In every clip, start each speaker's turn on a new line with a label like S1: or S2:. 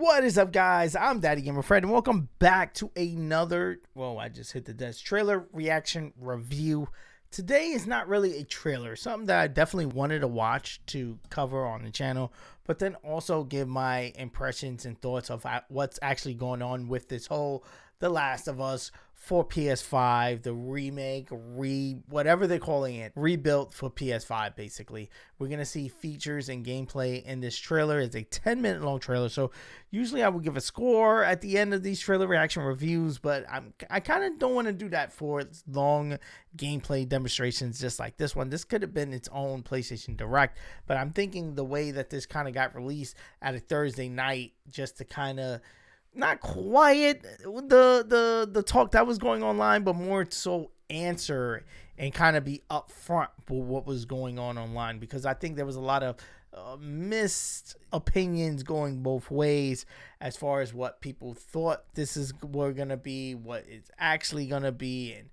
S1: What is up, guys? I'm Daddy Gamer Fred, and welcome back to another. Well, I just hit the desk trailer reaction review. Today is not really a trailer, something that I definitely wanted to watch to cover on the channel, but then also give my impressions and thoughts of uh, what's actually going on with this whole The Last of Us for PS5, the remake, re whatever they're calling it, rebuilt for PS5 basically. We're going to see features and gameplay in this trailer. It's a 10 minute long trailer. So usually I would give a score at the end of these trailer reaction reviews, but I'm I kind of don't want to do that for long gameplay demonstrations just like this one. This could have been its own PlayStation Direct, but I'm thinking the way that this kind of got released at a Thursday night just to kind of not quiet the the the talk that was going online, but more so answer and kind of be upfront with what was going on online because I think there was a lot of uh, missed opinions going both ways as far as what people thought this is were gonna be, what it's actually gonna be, and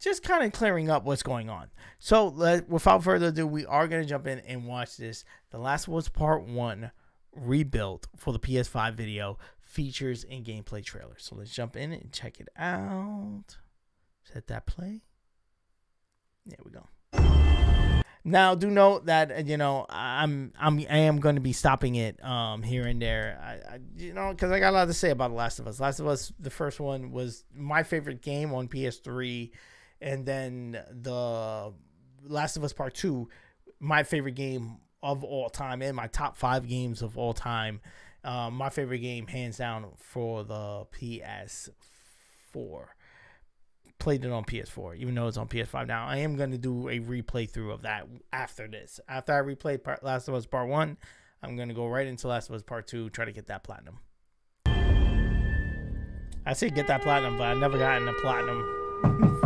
S1: just kind of clearing up what's going on. So, let, without further ado, we are gonna jump in and watch this. The Last of Us Part One rebuilt for the PS5 video features and gameplay trailer. So let's jump in and check it out. Set that play. There we go. Now, do note that uh, you know I'm I'm I am going to be stopping it um here and there. I, I you know because I got a lot to say about The Last of Us. Last of Us, the first one was my favorite game on PS3, and then the Last of Us Part Two, my favorite game of all time and my top five games of all time. Um, my favorite game, hands down, for the PS4. Played it on PS4, even though it's on PS5 now. I am going to do a replay through of that after this. After I replay part, Last of Us Part 1, I'm going to go right into Last of Us Part 2, try to get that platinum. I say get that platinum, but I never gotten a platinum.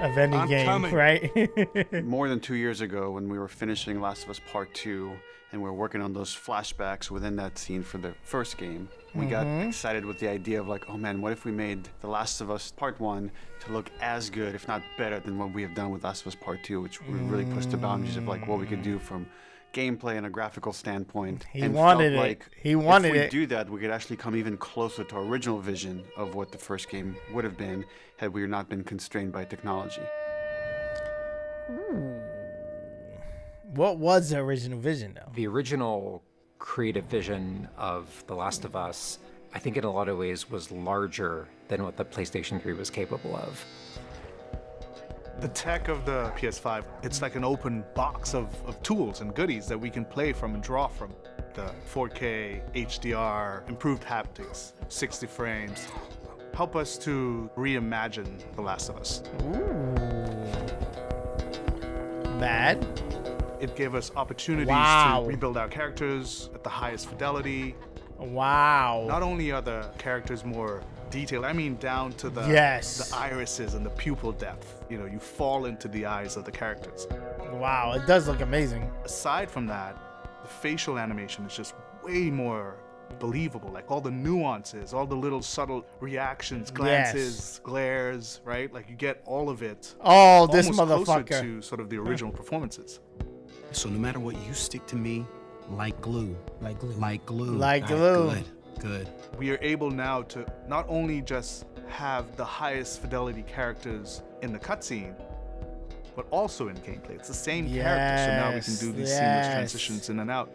S1: of any I'm game, coming. right?
S2: More than two years ago, when we were finishing Last of Us Part 2, and we are working on those flashbacks within that scene for the first game, we mm-hmm. got excited with the idea of like, oh man, what if we made The Last of Us Part 1 to look as good, if not better, than what we have done with Last of Us Part 2, which mm. really pushed the boundaries of like what we could do from gameplay and a graphical standpoint.
S1: He wanted it. Like he wanted
S2: if we
S1: it.
S2: do that, we could actually come even closer to our original vision of what the first game would have been had we not been constrained by technology.
S1: Ooh. What was the original vision, though?
S3: The original creative vision of The Last of Us, I think in a lot of ways was larger than what the PlayStation 3 was capable of.
S4: The tech of the PS5, it's like an open box of, of tools and goodies that we can play from and draw from. The 4K, HDR, improved haptics, 60 frames, help us to reimagine The Last of Us.
S1: Ooh. Bad?
S4: It gave us opportunities wow. to rebuild our characters at the highest fidelity.
S1: Wow.
S4: Not only are the characters more detail. I mean, down to the
S1: yes.
S4: the irises and the pupil depth. You know, you fall into the eyes of the characters.
S1: Wow, it does look amazing.
S4: Aside from that, the facial animation is just way more believable. Like all the nuances, all the little subtle reactions, glances, yes. glares, right? Like you get all of it.
S1: Oh, this motherfucker.
S4: to sort of the original performances.
S5: So no matter what, you stick to me like glue.
S1: Like glue.
S5: Like glue.
S1: Like glue.
S5: Right, good. Good.
S4: We are able now to not only just have the highest fidelity characters in the cutscene, but also in gameplay. It's the same yes, character, so now we can do these yes. seamless transitions in and out.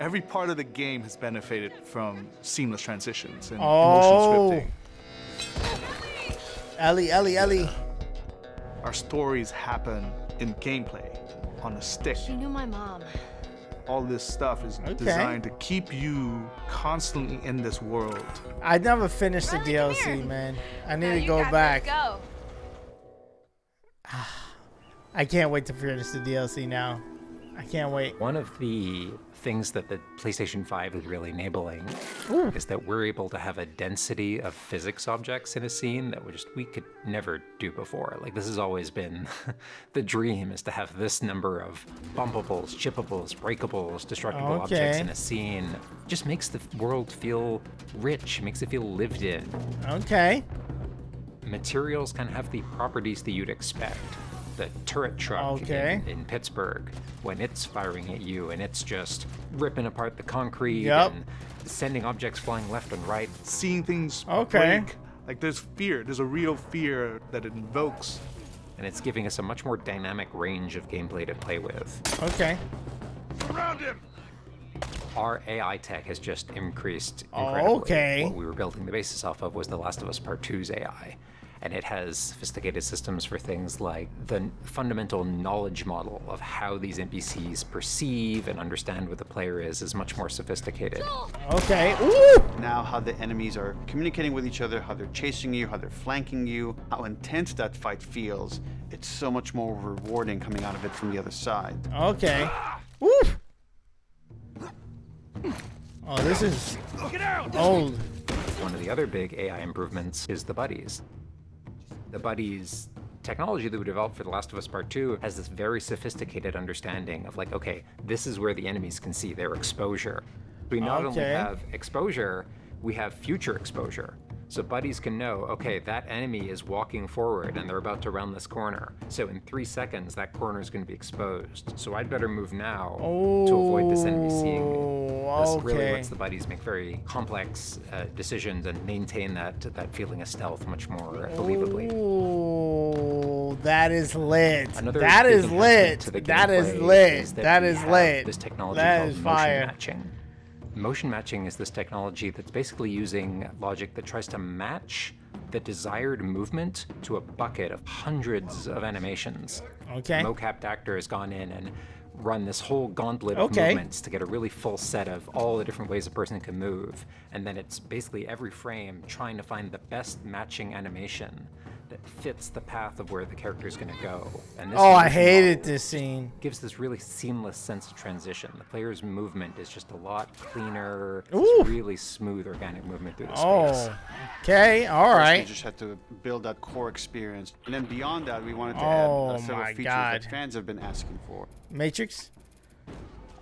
S4: Every part of the game has benefited from seamless transitions and oh. emotion
S1: scripting. Ellie, Ellie, Ellie.
S4: Our stories happen in gameplay, on a stick.
S6: She knew my mom
S4: all this stuff is okay. designed to keep you constantly in this world.
S1: I never finished the DLC, man. I need no, to go back.
S6: Go.
S1: I can't wait to finish the DLC now. I can't wait.
S3: One of the things that the PlayStation 5 is really enabling Ooh. is that we're able to have a density of physics objects in a scene that we just we could never do before. Like this has always been the dream is to have this number of bumpables, chippables, breakables, destructible okay. objects in a scene. Just makes the world feel rich, makes it feel lived in.
S1: Okay.
S3: Materials can have the properties that you'd expect the turret truck
S1: Okay.
S3: in, in Pittsburgh when it's firing at you and it's just ripping apart the concrete
S1: Yep.
S3: and sending objects flying left and right.
S4: Seeing things
S1: Okay.
S4: break. Like there's fear. There's a real fear that it invokes.
S3: And it's giving us a much more dynamic range of gameplay to play with.
S1: Okay. Around him!
S3: Our AI tech has just increased
S1: Oh,
S3: incredibly.
S1: okay.
S3: What we were building the basis off of was The Last of Us Part 2's AI. And it has sophisticated systems for things like the fundamental knowledge model of how these NPCs perceive and understand what the player is is much more sophisticated.
S1: Okay. Ooh.
S2: Now, how the enemies are communicating with each other, how they're chasing you, how they're flanking you, how intense that fight feels. It's so much more rewarding coming out of it from the other side.
S1: Okay. Woo. Oh, this is old.
S3: One of the other big AI improvements is the buddies. The buddies technology that we developed for The Last of Us Part 2 has this very sophisticated understanding of like, okay, this is where the enemies can see their exposure. We not only have exposure, we have future exposure. So buddies can know, okay, that enemy is walking forward and they're about to round this corner. So in three seconds, that corner is going to be exposed. So I'd better move now to avoid this enemy seeing me.
S1: Oh,
S3: This really lets the buddies make very complex uh, decisions and maintain that that feeling of stealth much more believably.
S1: Ooh, that is lit.
S3: Another
S1: that is lit. That is lit.
S3: is
S1: that
S3: we
S1: lit.
S3: This technology
S1: That
S3: called motion
S1: fire.
S3: matching. Motion matching is this technology that's basically using logic that tries to match the desired movement to a bucket of hundreds of animations.
S1: Okay.
S3: Mocap actor has gone in and run this whole gauntlet
S1: Okay.
S3: of movements to get a really full set of all the different ways a person can move. And then it's basically every frame trying to find the best matching animation fits the path of where the character is going to go. And this
S1: Oh, I hated this scene.
S3: gives this really seamless sense of transition. The player's movement is just a lot cleaner.
S1: Ooh.
S3: It's really smooth, organic movement through the space.
S1: Oh. Okay. all right.
S2: First,
S1: right.
S2: We just had to build that core experience. And then beyond that, we wanted to
S1: Oh
S2: add uh, several
S1: my
S2: features
S1: God.
S2: that fans have been asking for.
S1: Matrix.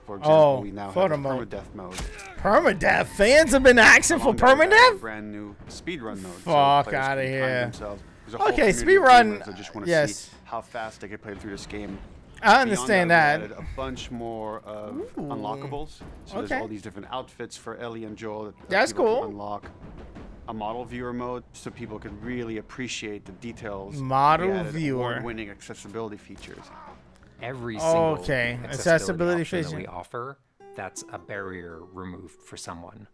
S2: For example,
S1: Oh,
S2: we now have
S1: mode.
S2: permadeath mode.
S1: Permadeath. Fans have been asking for
S2: Along that, we got a
S1: permadeath.
S2: Brand new speedrun mode.
S1: Fuck
S2: players
S1: outta
S2: can time
S1: here.
S2: themselves. There's a whole
S1: Okay,
S2: community of
S1: speedrun,
S2: gamers that just want to
S1: yes.
S2: see how fast they can play through this game.
S1: I
S2: Beyond
S1: understand
S2: we
S1: that.
S2: added a bunch more of unlockables. So
S1: Okay.
S2: there's all these different outfits for Ellie and Joel that, that
S1: That's
S2: people can
S1: cool.
S2: unlock. A model viewer mode, so people can really appreciate the details.
S1: Model viewer.
S2: Award-winning accessibility features.
S3: Every single
S1: Okay,
S3: accessibility,
S1: accessibility
S3: option that
S1: feature.
S3: we offer, that's a barrier removed for someone.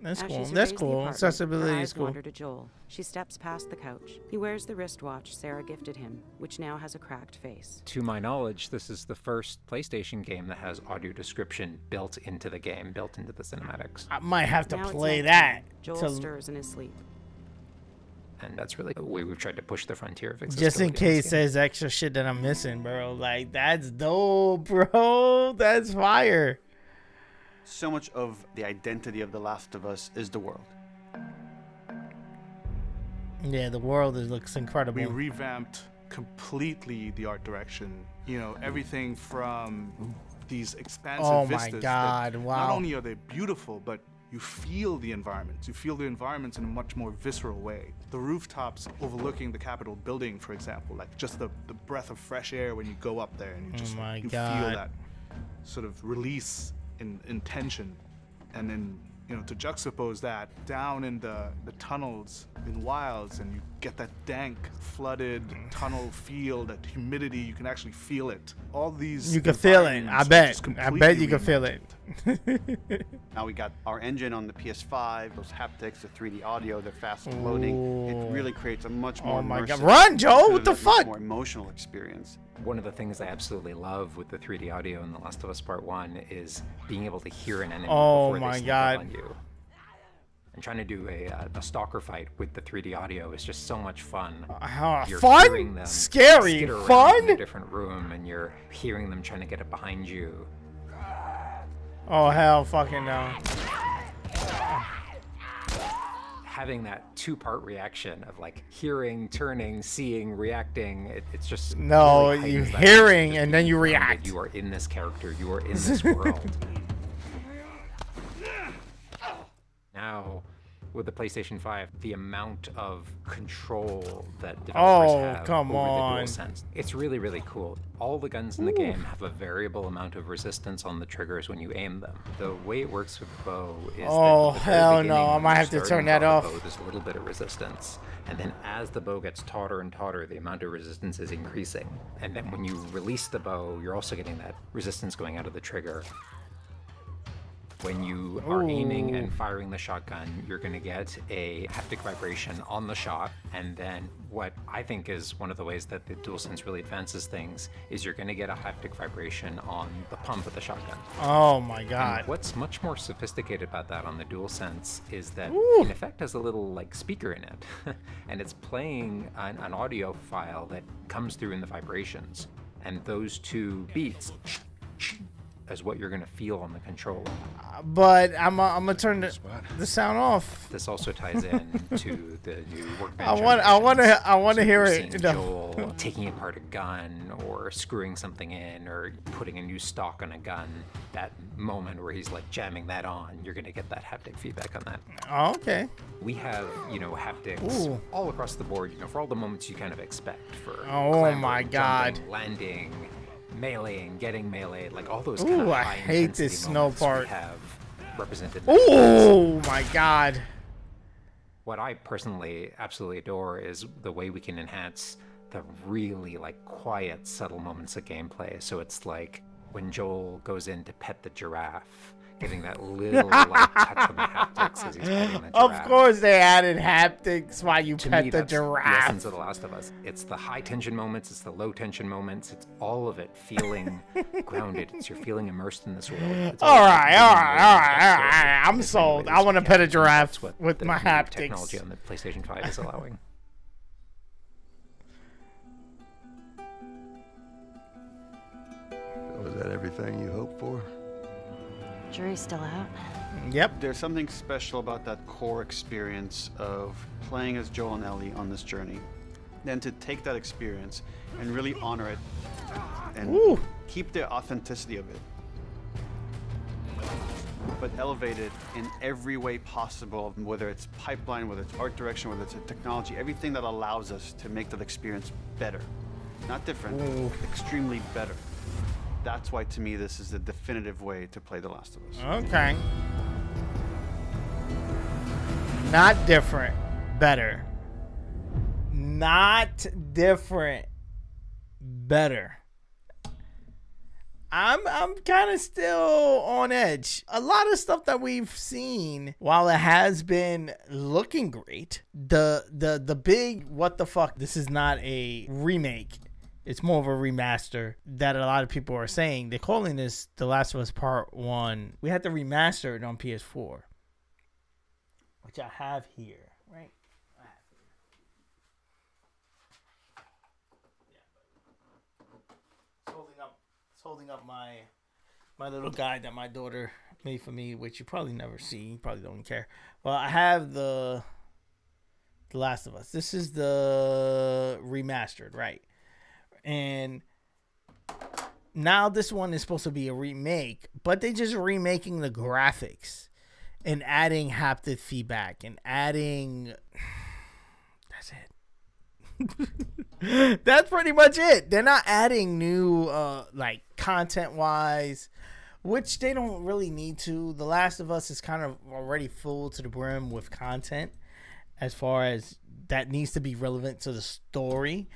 S1: That's
S6: As
S1: cool. That's cool. Accessibility is cool.
S6: wander to Joel. She steps past the couch. He wears the wristwatch Sarah gifted him, which now has a cracked face.
S3: To my knowledge, this is the first PlayStation game that has audio description built into the game, built into the cinematics.
S1: I might have to
S6: Now
S1: play
S6: nighttime.
S1: that.
S6: Joel
S1: to-
S6: stirs in his sleep.
S3: And that's really the way we've tried to push the frontier of
S1: just
S3: accessibility.
S1: in
S3: in
S1: case
S3: game.
S1: there's extra shit that I'm missing, bro. Like that's dope, bro. That's fire.
S2: So much of the identity of The Last of Us is the world.
S1: Yeah, the world is, looks incredible.
S4: We revamped completely the art direction. You know, everything from these expansive
S1: Oh my
S4: vistas. that
S1: God,
S4: Not only are they beautiful, but you feel the environments. You feel the environments in a much more visceral way. The rooftops overlooking the Capitol building, for example, like just the, the breath of fresh air when you go up there and you oh just
S1: Oh my
S4: you
S1: God.
S4: feel that sort of release in, in tension. And then, you know, to juxtapose that down in the, the tunnels in Wilds and you get that dank, flooded mm-hmm. tunnel feel, that humidity, you can actually feel it. All these
S1: You can feel it. I bet. I bet you can feel it.
S2: Now we got our engine on the PS5, those haptics, the 3D audio, the fast loading. It really creates a much more
S1: Oh my God. Run, Joe! What the fuck?
S2: More emotional experience.
S3: One of the things I absolutely love with the 3D audio in The Last of Us Part 1 is being able to hear an enemy
S1: Oh
S3: before
S1: my
S3: they sneak
S1: God.
S3: up on you. And trying to do a, uh, a stalker fight with the 3D audio is just so much fun.
S1: Ah,
S3: You're
S1: fun?
S3: them
S1: Scary? Fun?
S3: In a different room, and you're hearing them trying to get it behind you.
S1: Oh hell, fucking no.
S3: Having that two-part reaction of like hearing, turning, seeing, reacting, it, it's just
S1: No,
S3: really
S1: you hearing and then you react.
S3: You are in this character. You are in this world. now, with the PlayStation 5, the amount of control that developers
S1: Oh,
S3: have
S1: come
S3: over
S1: on.
S3: the DualSense. It's really, really cool. All the guns in the game have a variable amount of resistance on the triggers when you aim them. The way it works with the bow is
S1: Oh, hell no, I might have to turn that off.
S3: bow, there's a little bit of resistance. And then as the bow gets tauter and tauter, the amount of resistance is increasing. And then when you release the bow, you're also getting that resistance going out of the trigger. When you are aiming and oh. firing the shotgun, you're going to get a haptic vibration on the shot. And then, what I think is one of the ways that the DualSense really advances things is you're going to get a haptic vibration on the pump of the shotgun.
S1: Oh my
S3: And
S1: god.
S3: what's much more sophisticated about that on the DualSense is that
S1: Ooh.
S3: in effect has a little like speaker in it, and it's playing an, an audio file that comes through in the vibrations, and those two beats is what you're going to feel on the controller.
S1: But I'm uh, I'm gonna turn the, the sound off.
S3: This also ties in to the new workbench.
S1: I want I want to I want to
S3: So
S1: hear it.
S3: seeing
S1: No.
S3: Joel taking apart a gun or screwing something in or putting a new stock on a gun. That moment where he's like jamming that on, you're gonna get that haptic feedback on that.
S1: Oh, okay.
S3: We have, you know, haptics
S1: Ooh.
S3: all across the board, you know, for all the moments you kind of expect for
S1: Oh
S3: clambering,
S1: my God.
S3: jumping, landing, meleeing, getting melee, like all those
S1: Ooh,
S3: kind of
S1: I hate this snow part.
S3: have represented. in the games.
S1: Oh my god.
S3: what I personally absolutely adore is the way we can enhance the really like quiet, subtle moments of gameplay. So it's like when Joel goes in to pet the giraffe, getting that little like touch on the haptics as he's petting the
S1: Of course they added haptics while you
S3: To
S1: pet
S3: me,
S1: the
S3: that's the
S1: giraffe.
S3: essence of The Last of Us. It's the high tension moments, it's the low tension moments, it's all of it feeling grounded. It's you're feeling immersed in this world. It's
S1: All
S3: about
S1: right,
S3: being
S1: all
S3: immersed
S1: right,
S3: in
S1: all
S3: this
S1: right,
S3: story
S1: all right. I'm
S3: in
S1: sold. I wanna pet a giraffe
S3: what
S1: with
S3: the
S1: my
S3: new
S1: haptics.
S3: Technology on the PlayStation 5 is allowing.
S7: Was that everything you hoped for?
S8: Jury's still out.
S1: Yep.
S2: There's something special about that core experience of playing as Joel and Ellie on this journey. Then to take that experience and really honor it and
S1: Ooh.
S2: keep the authenticity of it. But elevate it in every way possible, whether it's pipeline, whether it's art direction, whether it's a technology, everything that allows us to make that experience better. Not different,
S1: Ooh.
S2: extremely better. That's why to me this is the definitive way to play The Last of Us.
S1: Okay. Not different. Better. Not different. Better. I'm I'm kind of still on edge. A lot of stuff that we've seen, while it has been looking great, the the the big what the fuck. This is not a remake. It's more of a remaster that a lot of people are saying. They're calling this The Last of Us Part 1. We had to remaster it on PS4, which I have here, right? It's holding up, it's holding up my my little guide that my daughter made for me, which you probably never see. You probably don't care. Well, I have the The Last of Us. This is the remastered, right? And now this one is supposed to be a remake, but they're just remaking the graphics and adding haptic feedback and adding that's it. that's pretty much it. They're not adding new uh like content wise, which they don't really need to. The Last of Us is kind of already full to the brim with content as far as that needs to be relevant to the story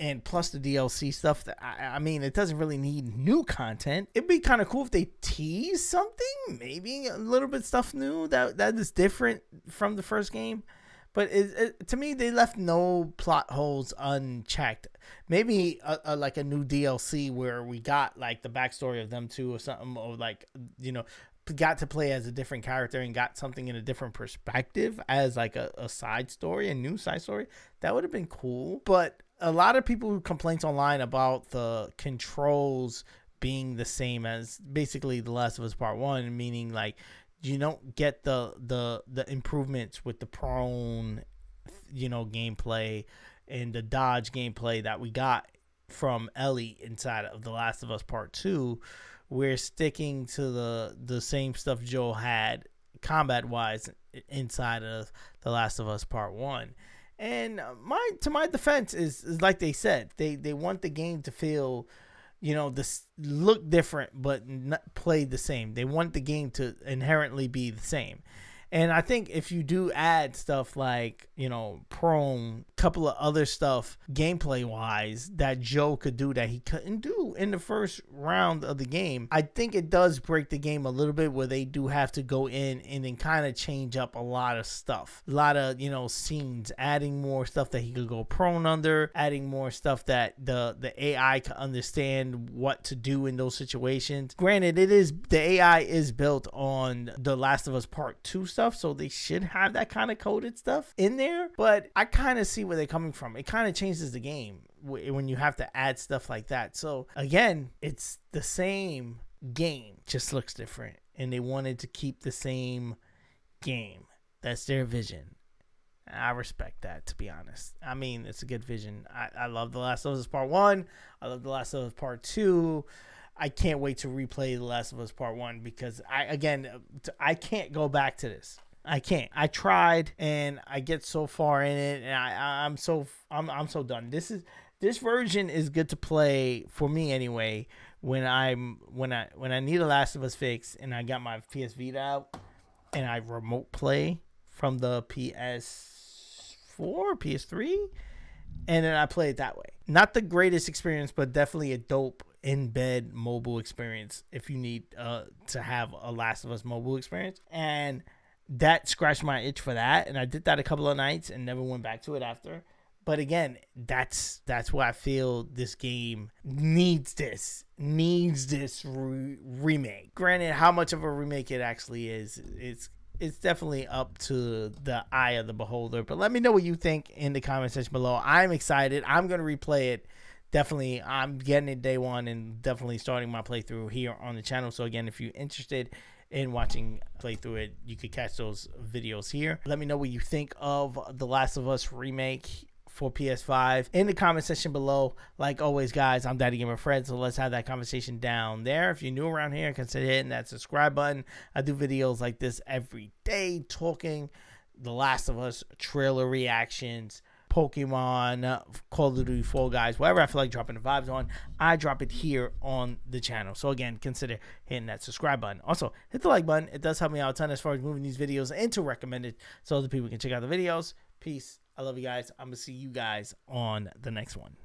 S1: and plus the DLC stuff. That I, I mean, it doesn't really need new content. It'd be kind of cool if they tease something, maybe a little bit stuff new that that is different from the first game. But it, it, to me, they left no plot holes unchecked. Maybe a, a, like a new DLC where we got like the backstory of them two or something, or like you know, got to play as a different character and got something in a different perspective as like a, a side story, a new side story. That would have been cool. But a lot of people who complaints online about the controls being the same as basically The Last of Us Part One, meaning like you don't get the the the improvements with the prone, you know, gameplay and the dodge gameplay that we got from Ellie inside of The Last of Us Part Two. We're sticking to the the same stuff Joel had combat wise inside of The Last of Us Part One. And uh, my to my defense is, is like they said, they they want the game to feel, you know, this look different but not play the same. They want the game to inherently be the same. And I think if you do add stuff like, you know, prone, couple of other stuff gameplay wise that Joe could do that he couldn't do in the first round of the game, I think it does break the game a little bit where they do have to go in and then kind of change up a lot of stuff. A lot of, you know, scenes, adding more stuff that he could go prone under, adding more stuff that the the AI can understand what to do in those situations. Granted, it is the AI is built on The Last of Us Part 2 stuff stuff, so they should have that kind of coded stuff in there. But I kind of see where they're coming from. It kind of changes the game when you have to add stuff like that. So again, it's the same game, just looks different, and they wanted to keep the same game. That's their vision. I respect that, to be honest. I mean, it's a good vision. I, I love The Last of Us Part 1. I love The Last of Us Part 2. I can't wait to replay The Last of Us Part One because I again I can't go back to this. I can't. I tried and I get so far in it and I I'm so I'm I'm so done. This is this version is good to play for me anyway when I'm when I when I need a Last of Us fix and I got my PS Vita out and I remote play from the PS4, PS3 and then I play it that way. Not the greatest experience, but definitely a dope in bed mobile experience if you need uh, to have a Last of Us mobile experience. And that scratched my itch for that. And I did that a couple of nights and never went back to it after. But again, that's that's why I feel this game needs this needs this re- remake. Granted, how much of a remake it actually is, it's it's definitely up to the eye of the beholder. But let me know what you think in the comment section below. I'm excited. I'm gonna replay it definitely I'm getting it day one and definitely starting my playthrough here on the channel. So again, if you're interested in watching playthrough it, you could catch those videos here. Let me know what you think of The Last of Us remake for PS5 in the comment section below. Like always, guys, I'm Daddy Gamer Fred, so let's have that conversation down there. If you're new around here, consider hitting that subscribe button. I do videos like this every day, talking The Last of Us trailer reactions, Pokemon, Call of Duty, Fall Guys, whatever I feel like dropping the vibes on, I drop it here on the channel. So again, consider hitting that subscribe button. Also, hit the like button. It does help me out a ton as far as moving these videos into recommended so other people can check out the videos. Peace. I love you guys. I'm going to see you guys on the next one.